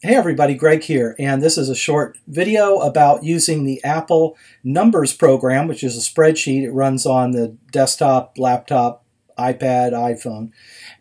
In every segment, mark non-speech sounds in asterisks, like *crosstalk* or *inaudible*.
Hey everybody, Greg here, and this is a short video about using the Apple Numbers program, which is a spreadsheet. It runs on the desktop, laptop, iPad, iPhone.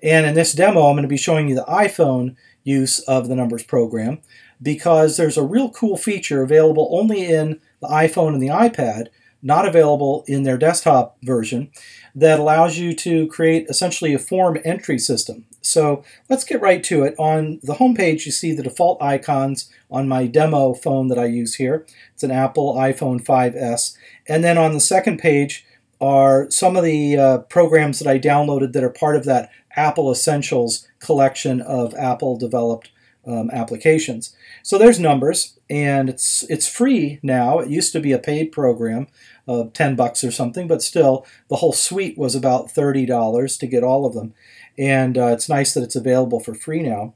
And in this demo, I'm going to be showing you the iPhone use of the Numbers program because there's a real cool feature available only in the iPhone and the iPad, not available in their desktop version, that allows you to create essentially a form entry system. So let's get right to it. On the home page, you see the default icons on my demo phone that I use here. It's an Apple iPhone 5S. And then on the second page are some of the uh, programs that I downloaded that are part of that Apple Essentials collection of Apple developed um, applications. So there's numbers, and it's it's free now. It used to be a paid program of 10 bucks or something, but still, the whole suite was about $30 to get all of them. And uh, it's nice that it's available for free now.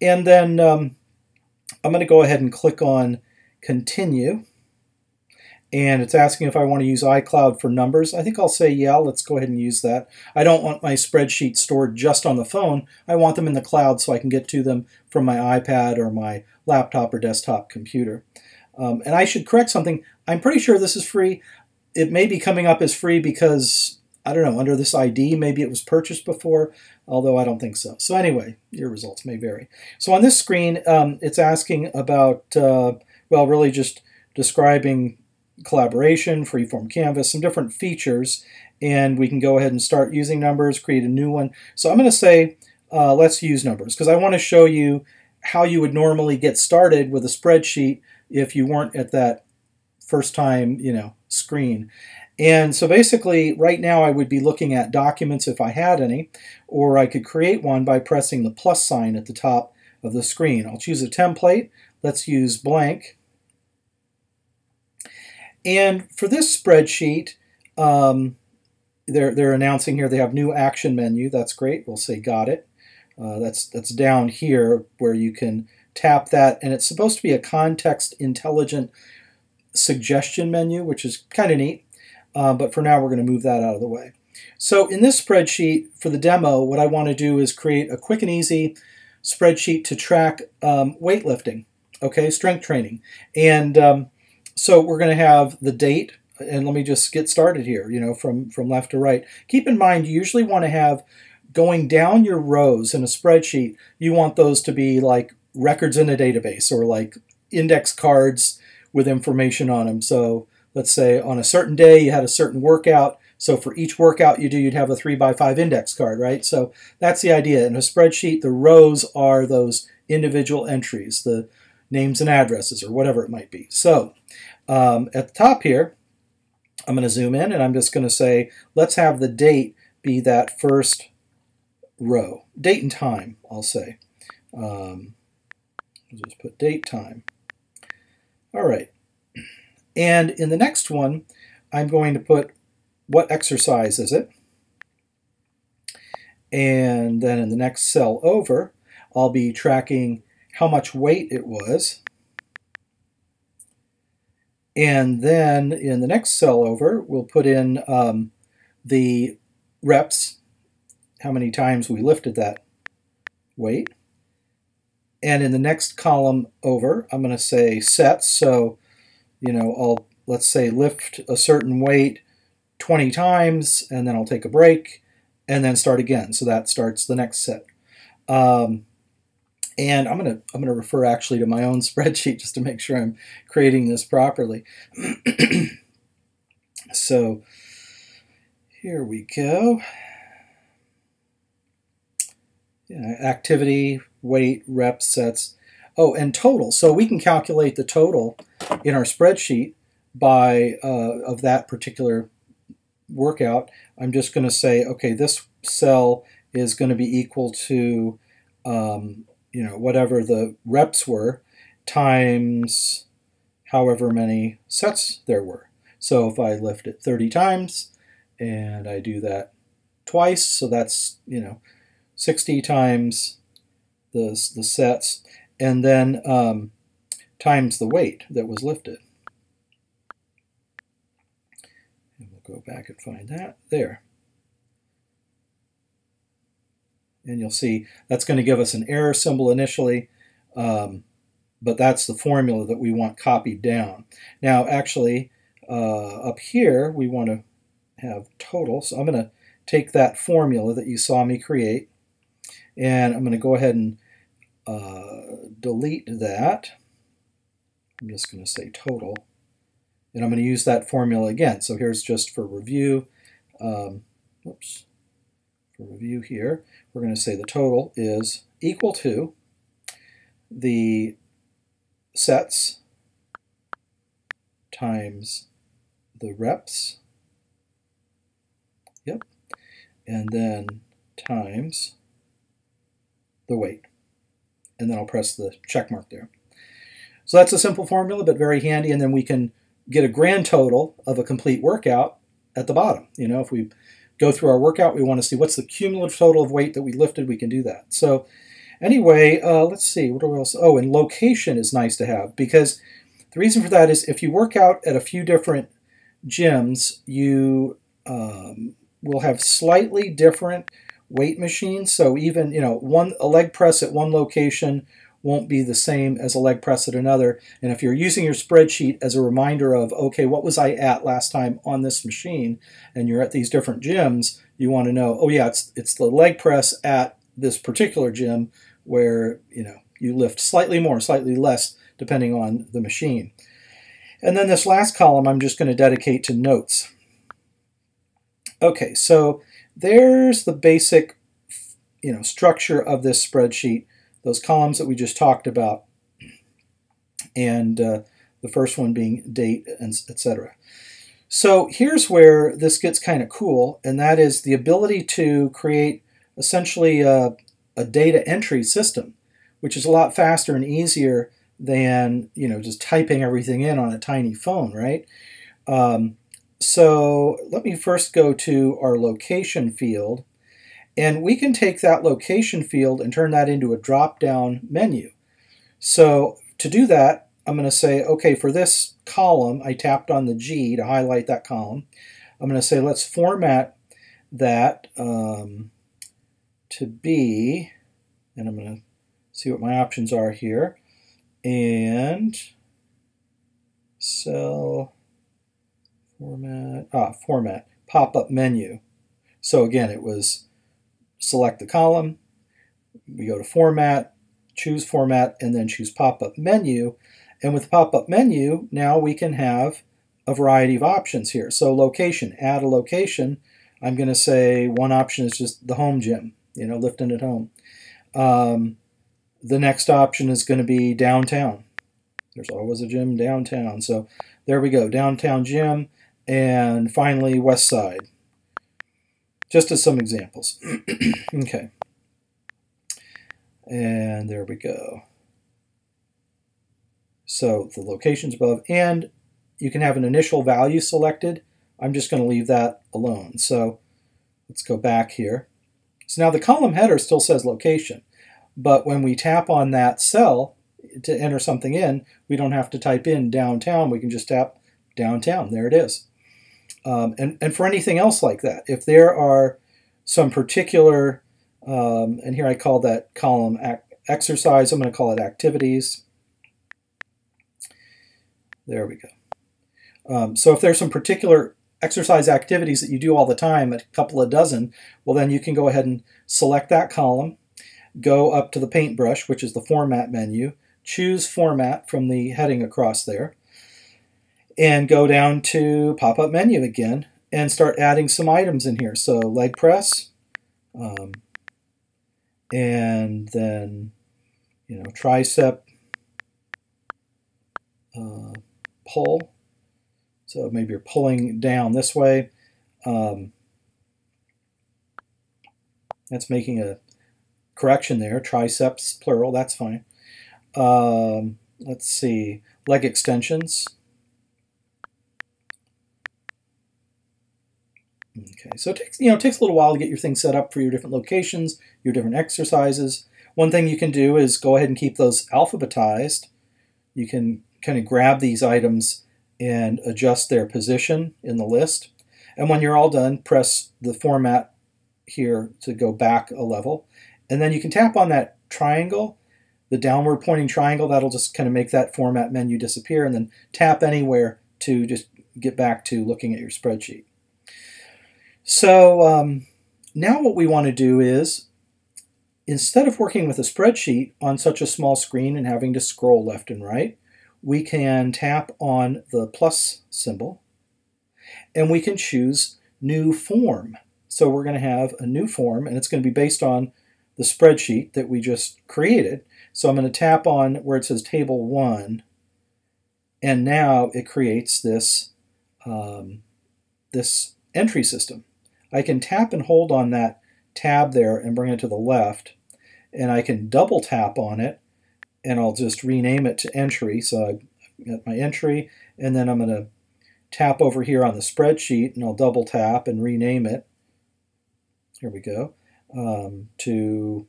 And then um, I'm going to go ahead and click on Continue and it's asking if I want to use iCloud for numbers. I think I'll say yeah, let's go ahead and use that. I don't want my spreadsheets stored just on the phone. I want them in the cloud so I can get to them from my iPad or my laptop or desktop computer. Um, and I should correct something. I'm pretty sure this is free. It may be coming up as free because, I don't know, under this ID, maybe it was purchased before, although I don't think so. So anyway, your results may vary. So on this screen, um, it's asking about, uh, well, really just describing collaboration, freeform canvas, some different features, and we can go ahead and start using numbers, create a new one. So I'm going to say, uh, let's use numbers, because I want to show you how you would normally get started with a spreadsheet if you weren't at that first time, you know, screen. And so basically, right now I would be looking at documents if I had any, or I could create one by pressing the plus sign at the top of the screen. I'll choose a template. Let's use blank. And for this spreadsheet, um, they're, they're announcing here they have new action menu. That's great. We'll say got it. Uh, that's, that's down here where you can tap that. And it's supposed to be a context intelligent suggestion menu, which is kind of neat. Uh, but for now, we're going to move that out of the way. So in this spreadsheet for the demo, what I want to do is create a quick and easy spreadsheet to track um, weightlifting, okay, strength training. And um, so we're going to have the date, and let me just get started here, you know, from, from left to right. Keep in mind, you usually want to have going down your rows in a spreadsheet, you want those to be like records in a database or like index cards with information on them. So let's say on a certain day you had a certain workout. So for each workout you do, you'd have a three by five index card, right? So that's the idea. In a spreadsheet, the rows are those individual entries, the names and addresses or whatever it might be. So um, at the top here, I'm going to zoom in and I'm just going to say, let's have the date be that first row. Date and time, I'll say. Um, I'll just put date time. All right. And in the next one, I'm going to put what exercise is it? And then in the next cell over, I'll be tracking how much weight it was. And then in the next cell over, we'll put in um, the reps, how many times we lifted that weight. And in the next column over, I'm going to say sets. So, you know, I'll, let's say, lift a certain weight 20 times, and then I'll take a break, and then start again. So that starts the next set. Um, and I'm gonna I'm gonna refer actually to my own *laughs* spreadsheet just to make sure I'm creating this properly. *clears throat* so here we go. Activity, weight, reps, sets. Oh, and total. So we can calculate the total in our spreadsheet by uh, of that particular workout. I'm just going to say, okay, this cell is going to be equal to um, you know, whatever the reps were times however many sets there were. So if I lift it 30 times and I do that twice, so that's, you know, 60 times the, the sets, and then um, times the weight that was lifted. And we'll go back and find that. There. And you'll see that's going to give us an error symbol initially. Um, but that's the formula that we want copied down. Now, actually, uh, up here, we want to have total. So I'm going to take that formula that you saw me create, and I'm going to go ahead and uh, delete that. I'm just going to say total. And I'm going to use that formula again. So here's just for review. Um. For review here, we're going to say the total is equal to the sets times the reps. Yep. And then times the weight. And then I'll press the check mark there. So that's a simple formula, but very handy. And then we can get a grand total of a complete workout at the bottom. You know, if we go through our workout, we want to see what's the cumulative total of weight that we lifted, we can do that. So anyway, uh, let's see, what else? Oh, and location is nice to have because the reason for that is if you work out at a few different gyms, you um, will have slightly different weight machines. So even, you know, one a leg press at one location won't be the same as a leg press at another. And if you're using your spreadsheet as a reminder of, okay, what was I at last time on this machine, and you're at these different gyms, you want to know, oh yeah, it's it's the leg press at this particular gym where you know you lift slightly more, slightly less, depending on the machine. And then this last column I'm just going to dedicate to notes. Okay, so there's the basic you know structure of this spreadsheet those columns that we just talked about, and uh, the first one being date, and etc. So here's where this gets kind of cool, and that is the ability to create essentially a, a data entry system, which is a lot faster and easier than you know just typing everything in on a tiny phone, right? Um, so let me first go to our location field and we can take that location field and turn that into a drop-down menu. So to do that, I'm going to say, okay, for this column, I tapped on the G to highlight that column. I'm going to say, let's format that um, to be, and I'm going to see what my options are here, and cell format, ah, format, pop-up menu. So again, it was select the column, we go to Format, choose Format, and then choose Pop-Up Menu. And with Pop-Up Menu, now we can have a variety of options here. So location, add a location. I'm going to say one option is just the home gym, you know, lifting at home. Um, the next option is going to be downtown. There's always a gym downtown. So there we go, downtown gym. And finally, west side just as some examples. *clears throat* okay. And there we go. So the locations above, and you can have an initial value selected. I'm just going to leave that alone. So let's go back here. So now the column header still says location, but when we tap on that cell to enter something in, we don't have to type in downtown. We can just tap downtown. There it is. Um, and, and for anything else like that, if there are some particular, um, and here I call that column exercise, I'm going to call it activities. There we go. Um, so if there's some particular exercise activities that you do all the time, a couple of dozen, well then you can go ahead and select that column, go up to the paintbrush, which is the format menu, choose format from the heading across there, and go down to pop-up menu again and start adding some items in here. So leg press, um, and then you know tricep uh, pull. So maybe you're pulling down this way. Um, that's making a correction there. Triceps plural. That's fine. Um, let's see leg extensions. Okay, so it takes, you know, takes a little while to get your thing set up for your different locations, your different exercises. One thing you can do is go ahead and keep those alphabetized. You can kind of grab these items and adjust their position in the list. And when you're all done, press the format here to go back a level. And then you can tap on that triangle the downward pointing triangle, that'll just kind of make that format menu disappear, and then tap anywhere to just get back to looking at your spreadsheet. So um, now what we want to do is, instead of working with a spreadsheet on such a small screen and having to scroll left and right, we can tap on the plus symbol and we can choose new form. So we're going to have a new form and it's going to be based on the spreadsheet that we just created. So I'm going to tap on where it says table 1 and now it creates this, um, this entry system. I can tap and hold on that tab there and bring it to the left and I can double tap on it and I'll just rename it to entry. So I've got my entry and then I'm going to tap over here on the spreadsheet and I'll double tap and rename it. Here we go. Um, to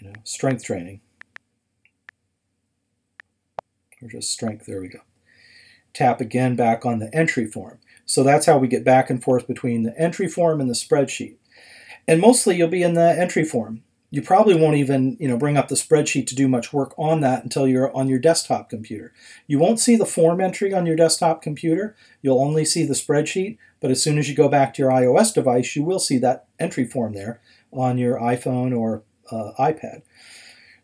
you know strength training or just strength. There we go. Tap again back on the entry form. So that's how we get back and forth between the entry form and the spreadsheet. And mostly you'll be in the entry form. You probably won't even you know, bring up the spreadsheet to do much work on that until you're on your desktop computer. You won't see the form entry on your desktop computer. You'll only see the spreadsheet, but as soon as you go back to your iOS device, you will see that entry form there on your iPhone or uh, iPad.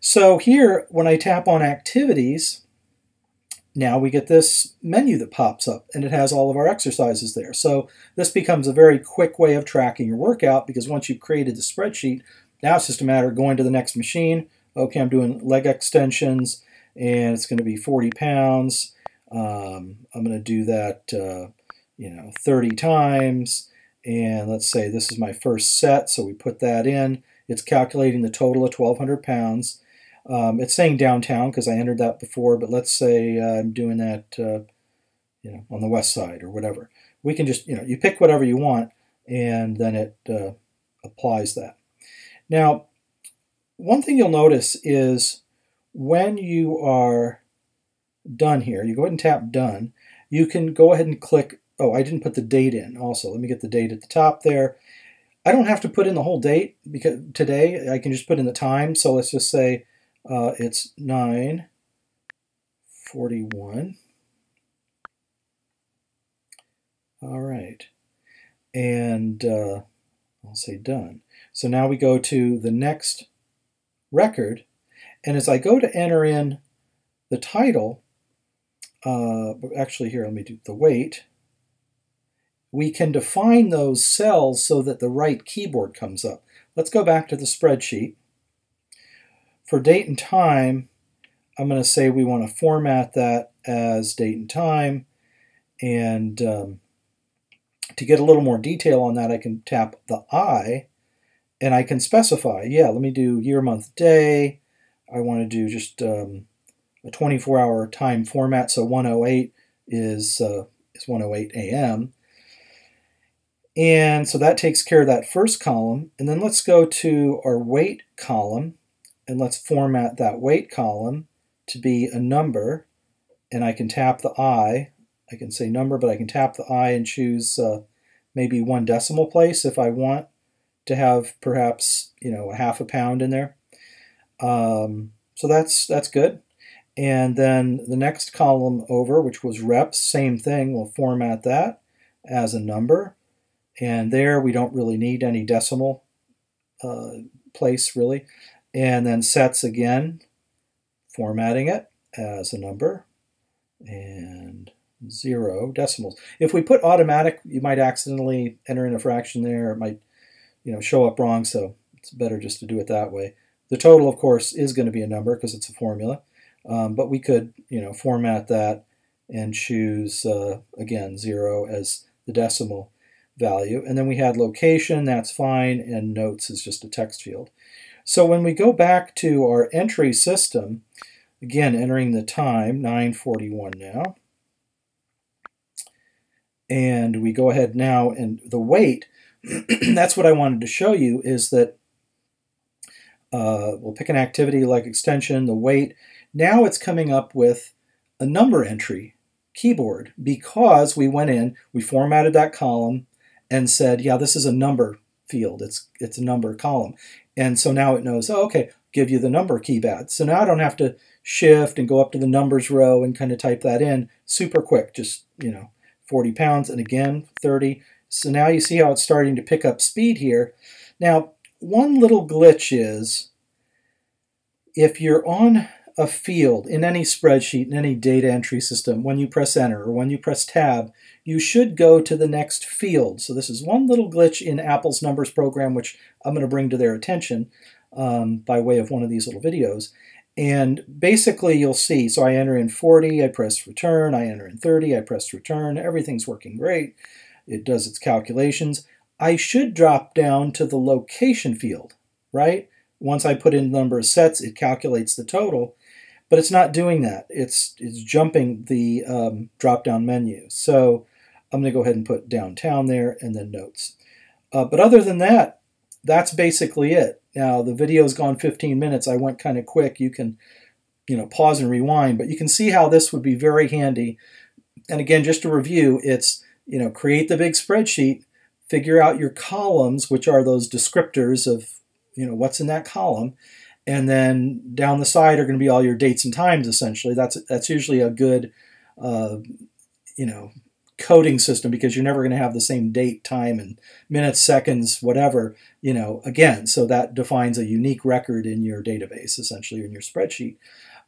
So here, when I tap on Activities, now we get this menu that pops up and it has all of our exercises there. So this becomes a very quick way of tracking your workout because once you've created the spreadsheet, now it's just a matter of going to the next machine. Okay, I'm doing leg extensions and it's going to be 40 pounds. Um, I'm going to do that, uh, you know, 30 times. And let's say this is my first set, so we put that in. It's calculating the total of 1,200 pounds. Um, it's saying downtown because I entered that before, but let's say uh, I'm doing that, uh, you know, on the west side or whatever. We can just, you know, you pick whatever you want, and then it uh, applies that. Now, one thing you'll notice is when you are done here, you go ahead and tap done. You can go ahead and click. Oh, I didn't put the date in. Also, let me get the date at the top there. I don't have to put in the whole date because today I can just put in the time. So let's just say uh, it's 941. All right. And uh, I'll say done. So now we go to the next record. And as I go to enter in the title, uh, actually here, let me do the weight. We can define those cells so that the right keyboard comes up. Let's go back to the spreadsheet. For date and time, I'm going to say we want to format that as date and time. And um, to get a little more detail on that, I can tap the I and I can specify, yeah, let me do year, month, day. I want to do just um, a 24 hour time format. So 108 is, uh, is 108 a.m. And so that takes care of that first column. And then let's go to our weight column and let's format that weight column to be a number and I can tap the I. I can say number, but I can tap the I and choose uh, maybe one decimal place if I want to have perhaps you know a half a pound in there. Um, so that's that's good. And then the next column over, which was reps, same thing. We'll format that as a number. And there we don't really need any decimal uh, place really and then sets again, formatting it as a number, and zero decimals. If we put automatic, you might accidentally enter in a fraction there. It might, you know, show up wrong, so it's better just to do it that way. The total, of course, is going to be a number because it's a formula, um, but we could, you know, format that and choose, uh, again, zero as the decimal value. And then we had location, that's fine, and notes is just a text field. So when we go back to our entry system, again entering the time, 941 now, and we go ahead now and the weight, *clears throat* that's what I wanted to show you is that uh, we'll pick an activity like extension, the weight. Now it's coming up with a number entry keyboard because we went in, we formatted that column and said, yeah, this is a number field. It's, it's a number column. And so now it knows, oh, okay, give you the number keypad. So now I don't have to shift and go up to the numbers row and kind of type that in super quick, just, you know, 40 pounds and again 30. So now you see how it's starting to pick up speed here. Now, one little glitch is if you're on a field in any spreadsheet, in any data entry system, when you press enter or when you press tab, you should go to the next field. So this is one little glitch in Apple's numbers program, which I'm going to bring to their attention um, by way of one of these little videos. And basically you'll see, so I enter in 40, I press return, I enter in 30, I press return, everything's working great. It does its calculations. I should drop down to the location field, right? Once I put in the number of sets, it calculates the total, but it's not doing that. It's, it's jumping the um, drop-down menu. So I'm going to go ahead and put downtown there and then notes. Uh, but other than that, that's basically it. Now the video's gone 15 minutes. I went kind of quick. You can, you know, pause and rewind, but you can see how this would be very handy. And again, just to review, it's, you know, create the big spreadsheet, figure out your columns, which are those descriptors of, you know, what's in that column. And then down the side are going to be all your dates and times, essentially. That's, that's usually a good, uh, you know, coding system because you're never going to have the same date, time, and minutes, seconds, whatever, you know, again. So that defines a unique record in your database, essentially, in your spreadsheet.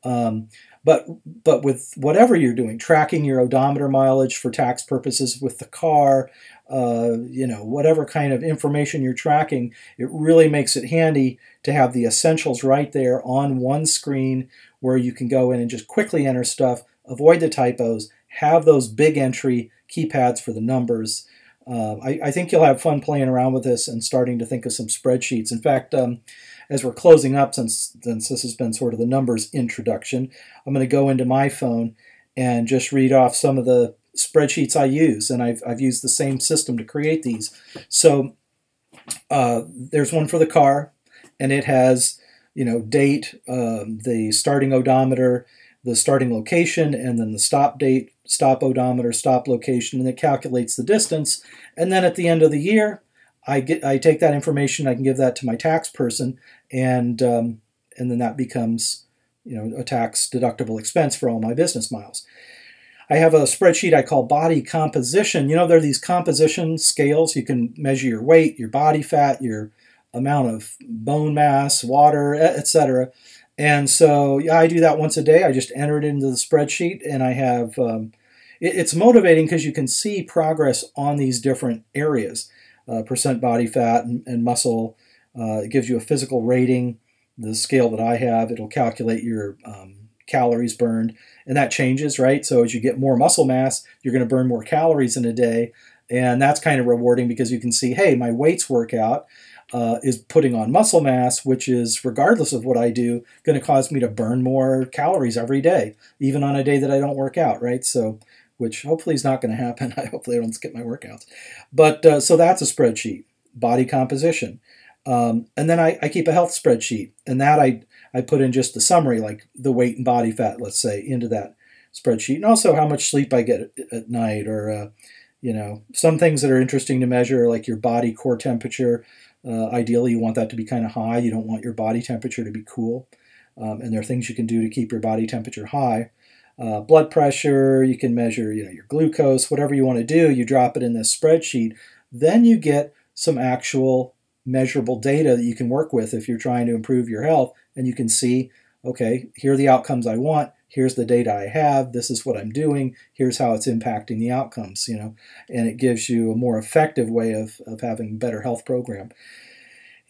Um, but but with whatever you're doing, tracking your odometer mileage for tax purposes with the car, uh, you know, whatever kind of information you're tracking, it really makes it handy to have the essentials right there on one screen where you can go in and just quickly enter stuff, avoid the typos, have those big entry keypads for the numbers. Uh, I, I, think you'll have fun playing around with this and starting to think of some spreadsheets. In fact, um, as we're closing up, since, since this has been sort of the numbers introduction, I'm going to go into my phone and just read off some of the spreadsheets I use. And I've, I've used the same system to create these. So uh, there's one for the car, and it has, you know, date, um, the starting odometer, the starting location, and then the stop date, stop odometer, stop location, and it calculates the distance. And then at the end of the year, I get I take that information, I can give that to my tax person, and um, and then that becomes you know a tax deductible expense for all my business miles. I have a spreadsheet I call body composition. You know, there are these composition scales. You can measure your weight, your body fat, your amount of bone mass, water, etc. And so yeah, I do that once a day. I just enter it into the spreadsheet, and I have um, it, it's motivating because you can see progress on these different areas: uh, percent body fat and, and muscle. Uh, it gives you a physical rating. The scale that I have, it'll calculate your um, calories burned, and that changes, right? So as you get more muscle mass, you're going to burn more calories in a day, and that's kind of rewarding because you can see, hey, my weights workout uh, is putting on muscle mass, which is, regardless of what I do, going to cause me to burn more calories every day, even on a day that I don't work out, right? So, which hopefully is not going to happen. *laughs* I hopefully I don't skip my workouts. But uh, so that's a spreadsheet, body composition. Um, and then I, I, keep a health spreadsheet, and that I, I put in just the summary, like the weight and body fat, let's say, into that spreadsheet, and also how much sleep I get at, at night, or uh, you know, some things that are interesting to measure, like your body core temperature, uh, ideally, you want that to be kind of high. You don't want your body temperature to be cool. Um, and there are things you can do to keep your body temperature high. Uh, blood pressure, you can measure you know, your glucose, whatever you want to do, you drop it in this spreadsheet. Then you get some actual measurable data that you can work with if you're trying to improve your health. And you can see, okay, here are the outcomes I want here's the data I have, this is what I'm doing, here's how it's impacting the outcomes, you know, and it gives you a more effective way of, of having a better health program.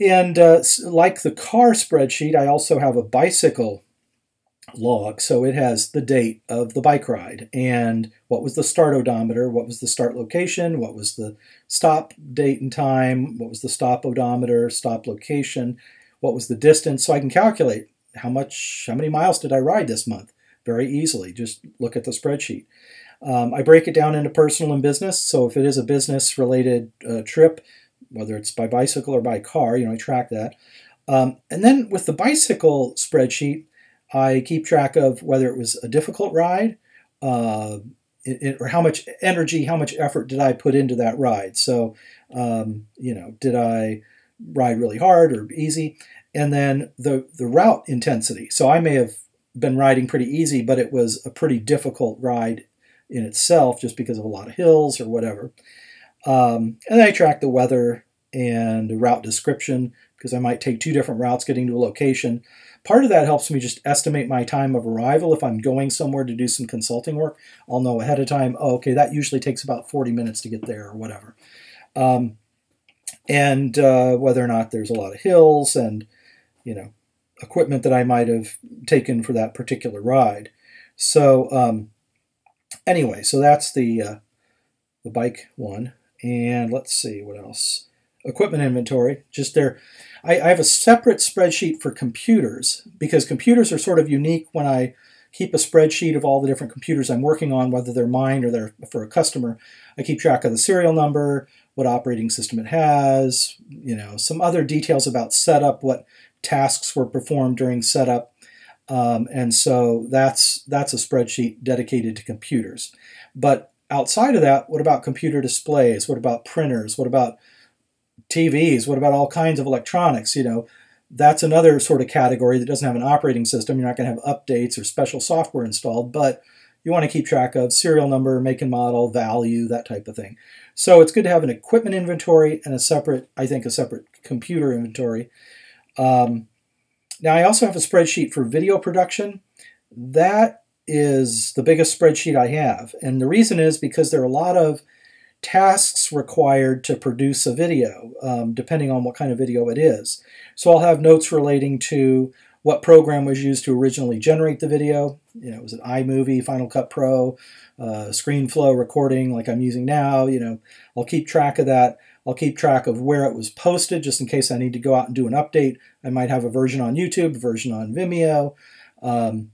And uh, like the car spreadsheet, I also have a bicycle log. So it has the date of the bike ride and what was the start odometer, what was the start location, what was the stop date and time, what was the stop odometer, stop location, what was the distance. So I can calculate how much, how many miles did I ride this month? very easily. Just look at the spreadsheet. Um, I break it down into personal and business. So if it is a business related uh, trip, whether it's by bicycle or by car, you know, I track that. Um, and then with the bicycle spreadsheet, I keep track of whether it was a difficult ride, uh, it, it, or how much energy, how much effort did I put into that ride. So, um, you know, did I ride really hard or easy? and then the, the route intensity. So I may have been riding pretty easy, but it was a pretty difficult ride in itself just because of a lot of hills or whatever. Um, and then I track the weather and the route description because I might take two different routes getting to a location. Part of that helps me just estimate my time of arrival. If I'm going somewhere to do some consulting work, I'll know ahead of time, oh, okay, that usually takes about 40 minutes to get there or whatever. Um, and uh, whether or not there's a lot of hills and, you know, equipment that I might have taken for that particular ride. So um, anyway, so that's the uh, the bike one. And let's see what else. Equipment inventory, just there. I, I have a separate spreadsheet for computers because computers are sort of unique when I keep a spreadsheet of all the different computers I'm working on, whether they're mine or they're for a customer. I keep track of the serial number, what operating system it has, you know, some other details about setup, what tasks were performed during setup. Um, and so that's that's a spreadsheet dedicated to computers. But outside of that, what about computer displays? What about printers? What about TVs? What about all kinds of electronics? You know, that's another sort of category that doesn't have an operating system. You're not going to have updates or special software installed, but you want to keep track of serial number, make and model, value, that type of thing. So it's good to have an equipment inventory and a separate, I think, a separate computer inventory. Um, now, I also have a spreadsheet for video production. That is the biggest spreadsheet I have. And the reason is because there are a lot of tasks required to produce a video, um, depending on what kind of video it is. So I'll have notes relating to what program was used to originally generate the video. You know, was it iMovie, Final Cut Pro, uh, ScreenFlow recording like I'm using now? You know, I'll keep track of that. I'll keep track of where it was posted just in case I need to go out and do an update. I might have a version on YouTube, a version on Vimeo. Um,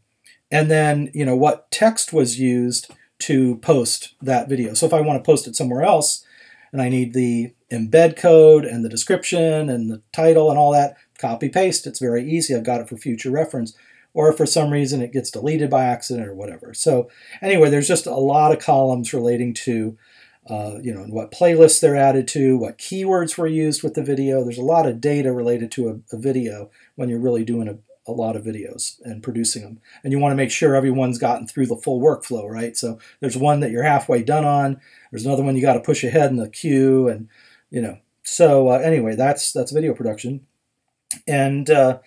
and then, you know, what text was used to post that video. So if I want to post it somewhere else and I need the embed code and the description and the title and all that, copy paste, it's very easy. I've got it for future reference. Or for some reason it gets deleted by accident or whatever. So anyway, there's just a lot of columns relating to uh, you know, what playlists they're added to, what keywords were used with the video. There's a lot of data related to a, a video when you're really doing a, a, lot of videos and producing them. And you want to make sure everyone's gotten through the full workflow, right? So there's one that you're halfway done on. There's another one you got to push ahead in the queue, and you know. So uh, anyway, that's that's video production, and uh,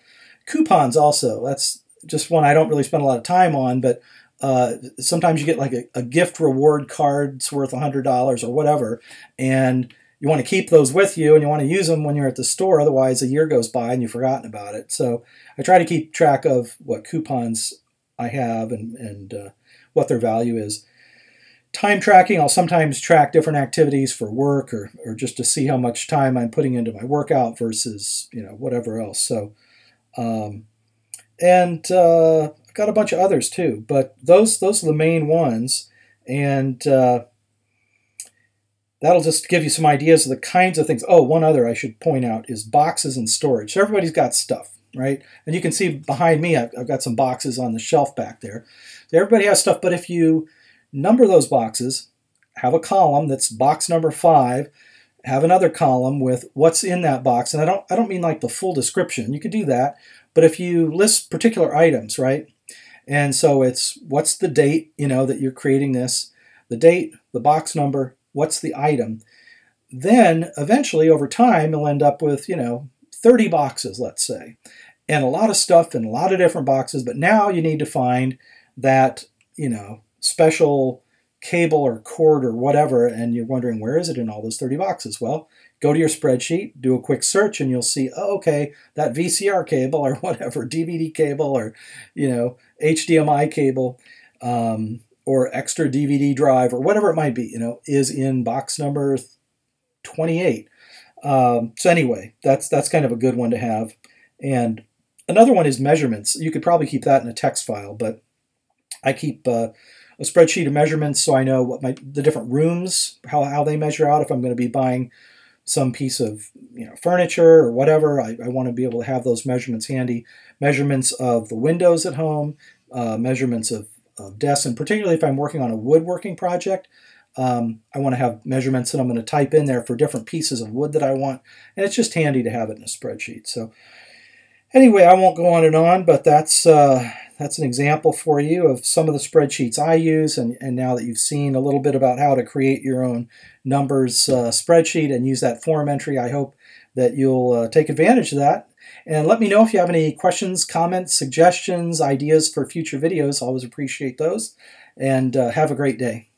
coupons also. That's just one I don't really spend a lot of time on, but uh, sometimes you get like a, a gift reward cards worth $100 or whatever, and you want to keep those with you and you want to use them when you're at the store. Otherwise, a year goes by and you've forgotten about it. So I try to keep track of what coupons I have and, and uh, what their value is. Time tracking, I'll sometimes track different activities for work or, or just to see how much time I'm putting into my workout versus, you know, whatever else. So, um, and uh, got a bunch of others too, but those those are the main ones, and uh, that'll just give you some ideas of the kinds of things. Oh, one other I should point out is boxes and storage. So everybody's got stuff, right? And you can see behind me, I've, I've got some boxes on the shelf back there. So everybody has stuff, but if you number those boxes, have a column that's box number five have another column with what's in that box and i don't i don't mean like the full description you could do that but if you list particular items right and so it's what's the date, you know, that you're creating this, the date, the box number, what's the item. Then eventually over time you'll end up with, you know, 30 boxes, let's say, and a lot of stuff in a lot of different boxes. But now you need to find that, you know, special cable or cord or whatever, and you're wondering where is it in all those 30 boxes? Well, go to your spreadsheet, do a quick search, and you'll see, oh, okay, that VCR cable or *laughs* whatever, DVD cable or, you know, HDMI cable um, or extra DVD drive or whatever it might be, you know, is in box number 28. Um, so anyway, that's that's kind of a good one to have. And another one is measurements. You could probably keep that in a text file, but I keep uh, a spreadsheet of measurements so I know what my the different rooms how how they measure out if I'm going to be buying some piece of you know furniture or whatever. I, I want to be able to have those measurements handy. Measurements of the windows at home, uh, measurements of, of desks, and particularly if I'm working on a woodworking project, um, I want to have measurements that I'm going to type in there for different pieces of wood that I want, and it's just handy to have it in a spreadsheet. So Anyway, I won't go on and on, but that's uh, that's an example for you of some of the spreadsheets I use, and, and now that you've seen a little bit about how to create your own numbers uh, spreadsheet and use that form entry, I hope that you'll uh, take advantage of that. And let me know if you have any questions, comments, suggestions, ideas for future videos. Always appreciate those. And uh, have a great day.